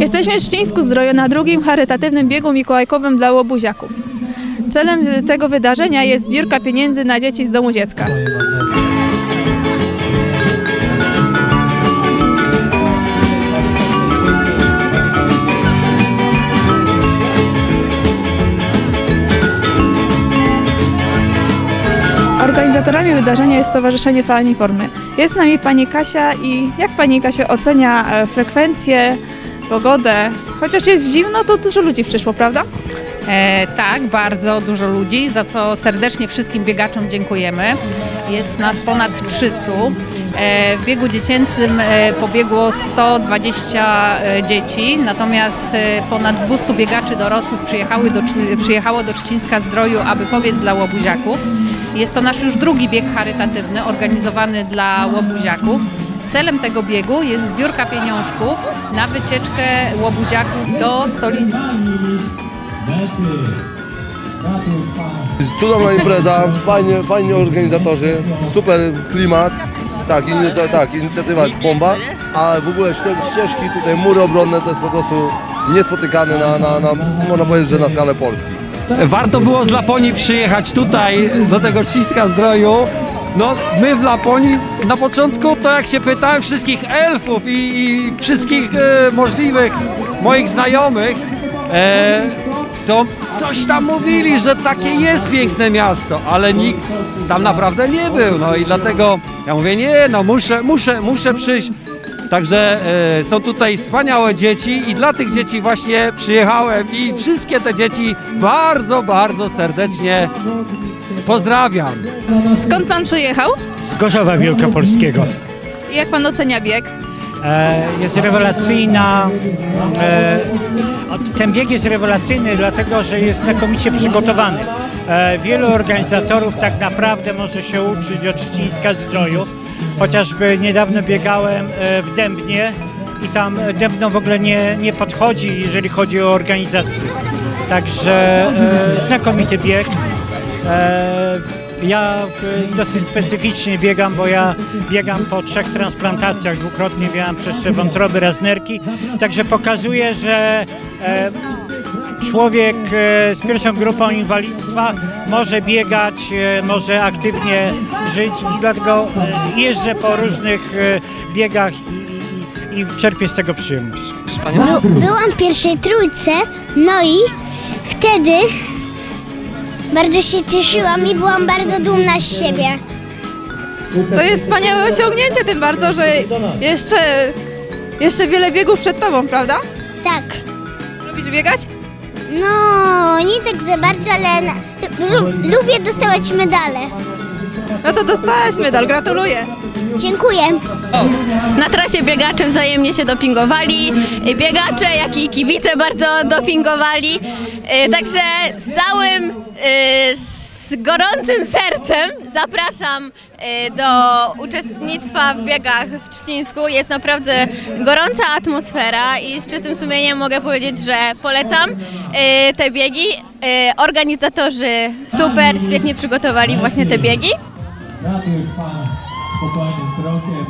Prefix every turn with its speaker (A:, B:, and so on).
A: Jesteśmy w Szczecińsku Zdroju na drugim charytatywnym biegu mikołajkowym dla łobuziaków. Celem tego wydarzenia jest zbiórka pieniędzy na dzieci z domu dziecka. Organizatorami wydarzenia jest Stowarzyszenie Falani Formy. Jest z nami Pani Kasia i jak Pani Kasia ocenia e, frekwencję, pogodę? Chociaż jest zimno, to dużo ludzi przyszło, prawda?
B: E, tak, bardzo dużo ludzi, za co serdecznie wszystkim biegaczom dziękujemy. Jest nas ponad 300. E, w biegu dziecięcym e, pobiegło 120 e, dzieci, natomiast e, ponad 200 biegaczy dorosłych przyjechały do, przyjechało do Trzcińska Zdroju, aby pobiec dla łobuziaków. Jest to nasz już drugi bieg charytatywny organizowany dla łobuziaków. Celem tego biegu jest zbiórka pieniążków na wycieczkę łobuziaków do stolicy
C: Cudowna impreza, fajnie, fajnie organizatorzy, super klimat. Tak, in, to, tak, inicjatywa jest bomba, a w ogóle ście, ścieżki, tutaj mury obronne to jest po prostu niespotykane na, na, na można powiedzieć, że na skalę Polski.
D: Warto było z Laponii przyjechać tutaj do tego Ściska Zdroju. No, my w Laponii na początku to jak się pytałem wszystkich elfów i, i wszystkich e, możliwych moich znajomych, e, to coś tam mówili, że takie jest piękne miasto, ale nikt tam naprawdę nie był. No i dlatego ja mówię, nie, no muszę, muszę, muszę przyjść. Także e, są tutaj wspaniałe dzieci i dla tych dzieci właśnie przyjechałem i wszystkie te dzieci bardzo, bardzo serdecznie pozdrawiam.
A: Skąd Pan przyjechał?
E: z Gorzowa Wielkopolskiego.
A: Jak Pan ocenia bieg?
E: E, jest rewelacyjna. E, ten bieg jest rewelacyjny, dlatego że jest znakomicie przygotowany. E, wielu organizatorów tak naprawdę może się uczyć od Trzcińska Zdroju. Chociażby niedawno biegałem e, w Dębnie i tam Dębno w ogóle nie, nie podchodzi, jeżeli chodzi o organizację. Także e, znakomity bieg. E, ja e, dosyć specyficznie biegam, bo ja biegam po trzech transplantacjach. Dwukrotnie miałem przeszczep wątroby raz nerki. Także pokazuje, że e, człowiek e, z pierwszą grupą inwalidztwa może biegać, e, może aktywnie żyć i dlatego e, jeżdżę po różnych biegach i, i, i czerpię z tego przyjemność.
F: By- Byłam w pierwszej trójce, no i wtedy bardzo się cieszyłam i byłam bardzo dumna z siebie.
A: To jest wspaniałe osiągnięcie, tym bardzo, że jeszcze, jeszcze wiele biegów przed Tobą, prawda?
F: Tak.
A: Lubisz biegać?
F: No, nie tak za bardzo, ale lubię dostawać medale.
A: No to dostałaś medal, gratuluję.
F: Dziękuję.
G: Na trasie biegacze wzajemnie się dopingowali. Biegacze, jak i kibice bardzo dopingowali. E, Także z całym, e, z gorącym sercem zapraszam e, do uczestnictwa w biegach w Trzcińsku. Jest naprawdę gorąca atmosfera i z czystym sumieniem mogę powiedzieć, że polecam e, te biegi. E, Organizatorzy super, świetnie przygotowali właśnie te biegi.
H: Spokojnym krokiem.